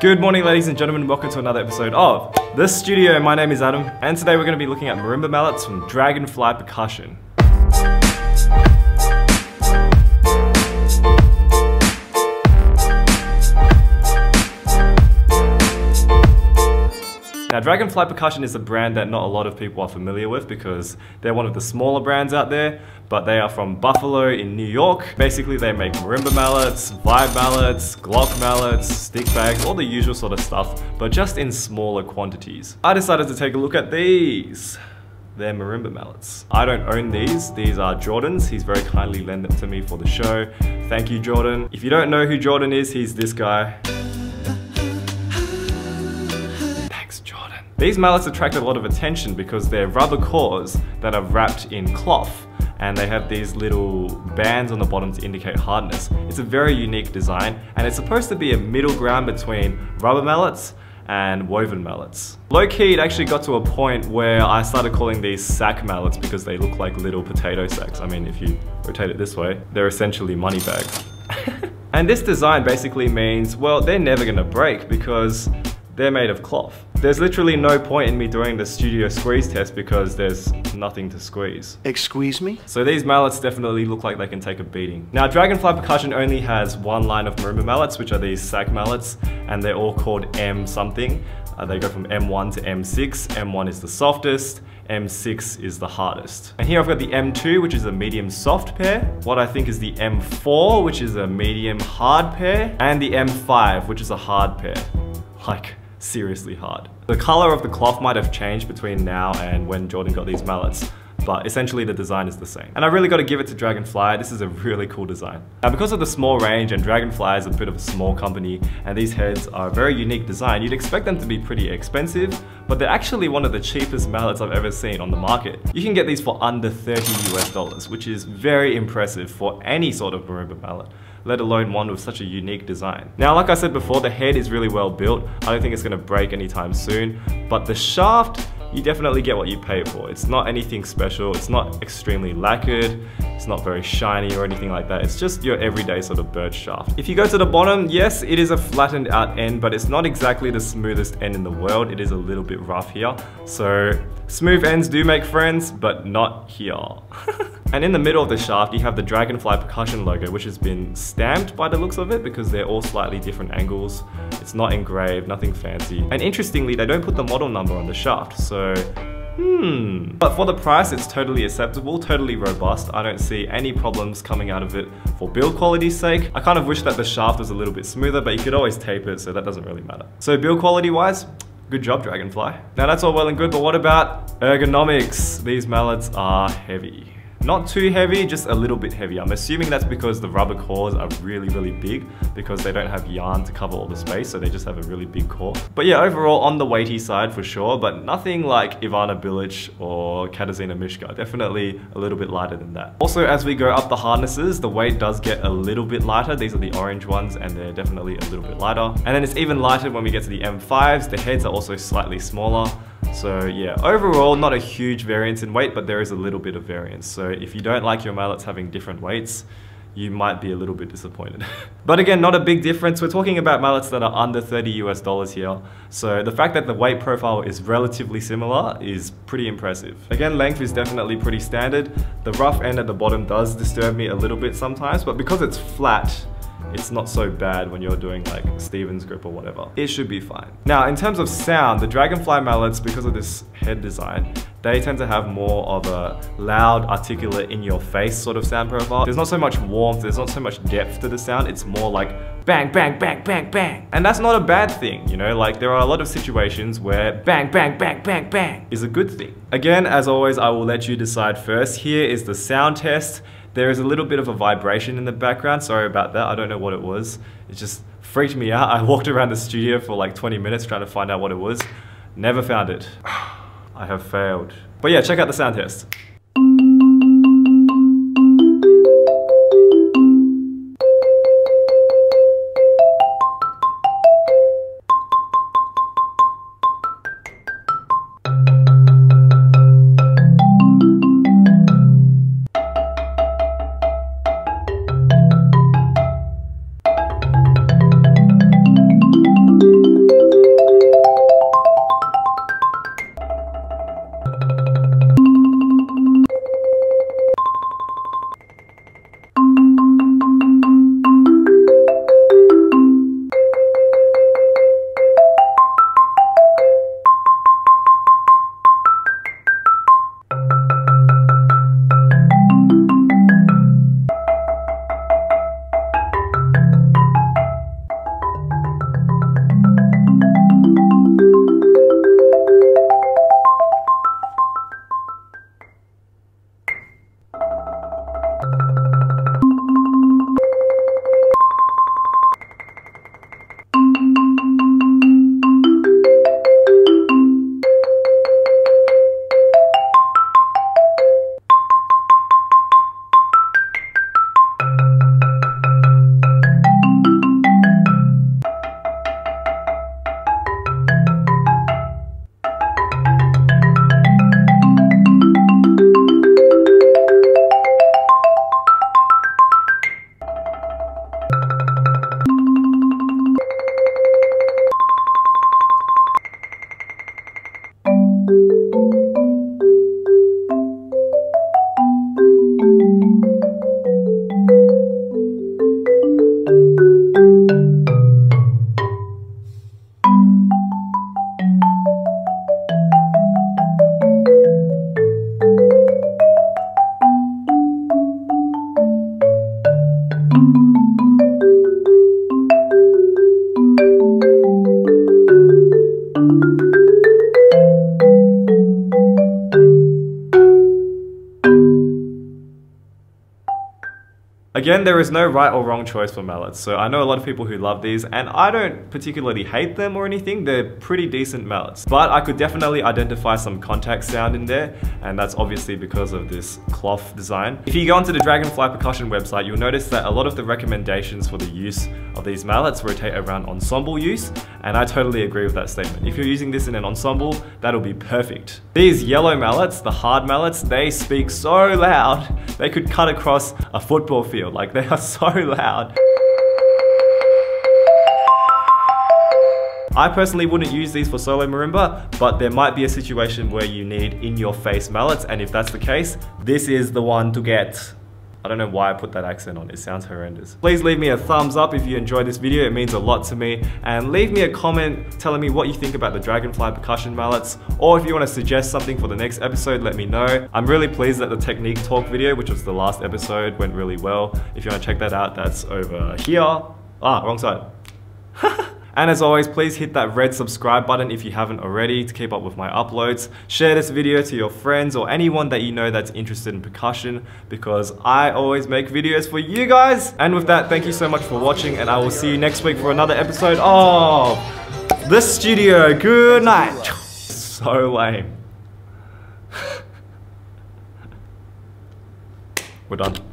Good morning ladies and gentlemen, welcome to another episode of The Studio. My name is Adam, and today we're going to be looking at marimba mallets from Dragonfly Percussion. Now, Dragonfly Percussion is a brand that not a lot of people are familiar with because they're one of the smaller brands out there, but they are from Buffalo in New York. Basically, they make marimba mallets, vibe mallets, Glock mallets, stick bags, all the usual sort of stuff, but just in smaller quantities. I decided to take a look at these. They're marimba mallets. I don't own these. These are Jordan's. He's very kindly lent them to me for the show. Thank you, Jordan. If you don't know who Jordan is, he's this guy. These mallets attract a lot of attention because they're rubber cores that are wrapped in cloth and they have these little bands on the bottom to indicate hardness. It's a very unique design and it's supposed to be a middle ground between rubber mallets and woven mallets. Low key, it actually got to a point where I started calling these sack mallets because they look like little potato sacks. I mean, if you rotate it this way, they're essentially money bags. and this design basically means, well, they're never gonna break because they're made of cloth. There's literally no point in me doing the studio squeeze test because there's nothing to squeeze. Excuse me? So these mallets definitely look like they can take a beating. Now Dragonfly Percussion only has one line of marimba mallets, which are these sack mallets, and they're all called M something. Uh, they go from M1 to M6. M1 is the softest, M6 is the hardest. And here I've got the M2, which is a medium soft pair, what I think is the M4, which is a medium hard pair, and the M5, which is a hard pair. Like, seriously hard. The color of the cloth might have changed between now and when Jordan got these mallets, but essentially the design is the same. And I really got to give it to Dragonfly, this is a really cool design. Now because of the small range and Dragonfly is a bit of a small company and these heads are a very unique design, you'd expect them to be pretty expensive, but they're actually one of the cheapest mallets I've ever seen on the market. You can get these for under 30 US dollars, which is very impressive for any sort of marimba mallet let alone one with such a unique design. Now, like I said before, the head is really well built. I don't think it's gonna break anytime soon, but the shaft, you definitely get what you pay for. It's not anything special, it's not extremely lacquered, it's not very shiny or anything like that. It's just your everyday sort of birch shaft. If you go to the bottom, yes, it is a flattened out end, but it's not exactly the smoothest end in the world. It is a little bit rough here. So smooth ends do make friends, but not here. And in the middle of the shaft, you have the Dragonfly percussion logo, which has been stamped by the looks of it because they're all slightly different angles. It's not engraved, nothing fancy. And interestingly, they don't put the model number on the shaft, so Hmm. But for the price, it's totally acceptable, totally robust. I don't see any problems coming out of it for build quality's sake. I kind of wish that the shaft was a little bit smoother, but you could always tape it, so that doesn't really matter. So build quality wise, good job Dragonfly. Now that's all well and good, but what about ergonomics? These mallets are heavy. Not too heavy, just a little bit heavy. I'm assuming that's because the rubber cores are really, really big because they don't have yarn to cover all the space, so they just have a really big core. But yeah, overall on the weighty side for sure, but nothing like Ivana Bilic or Katarzyna Myćka. Definitely a little bit lighter than that. Also, as we go up the harnesses, the weight does get a little bit lighter. These are the orange ones and they're definitely a little bit lighter. And then it's even lighter when we get to the M5s. The heads are also slightly smaller. So yeah, overall not a huge variance in weight, but there is a little bit of variance. So if you don't like your mallets having different weights, you might be a little bit disappointed. but again, not a big difference. We're talking about mallets that are under 30 US dollars here. So the fact that the weight profile is relatively similar is pretty impressive. Again, length is definitely pretty standard. The rough end at the bottom does disturb me a little bit sometimes, but because it's flat, it's not so bad when you're doing like Stevens grip or whatever. It should be fine. Now, in terms of sound, the Dragonfly mallets, because of this head design, they tend to have more of a loud, articulate, in-your-face sort of sound profile. There's not so much warmth, there's not so much depth to the sound, it's more like bang, bang, bang, bang, bang. And that's not a bad thing, you know? Like, there are a lot of situations where bang, bang, bang, bang, bang is a good thing. Again, as always, I will let you decide first. Here is the sound test. There is a little bit of a vibration in the background. Sorry about that. I don't know what it was. It just freaked me out. I walked around the studio for like 20 minutes trying to find out what it was. Never found it. I have failed. But yeah, check out the sound test. Again, there is no right or wrong choice for mallets. So I know a lot of people who love these and I don't particularly hate them or anything. They're pretty decent mallets. But I could definitely identify some contact sound in there and that's obviously because of this cloth design. If you go onto the Dragonfly Percussion website, you'll notice that a lot of the recommendations for the use of these mallets rotate around ensemble use and I totally agree with that statement. If you're using this in an ensemble, that'll be perfect. These yellow mallets, the hard mallets, they speak so loud, they could cut across a football field like they are so loud. I personally wouldn't use these for solo marimba, but there might be a situation where you need in-your-face mallets, and if that's the case, this is the one to get. I don't know why I put that accent on, it sounds horrendous. Please leave me a thumbs up if you enjoyed this video, it means a lot to me. And leave me a comment telling me what you think about the Dragonfly percussion mallets, or if you want to suggest something for the next episode, let me know. I'm really pleased that the Technique Talk video, which was the last episode, went really well. If you want to check that out, that's over here. Ah, wrong side. And as always, please hit that red subscribe button if you haven't already to keep up with my uploads. Share this video to your friends or anyone that you know that's interested in percussion because I always make videos for you guys. And with that, thank you so much for watching and I will see you next week for another episode of The Studio. Good night. So lame. We're done.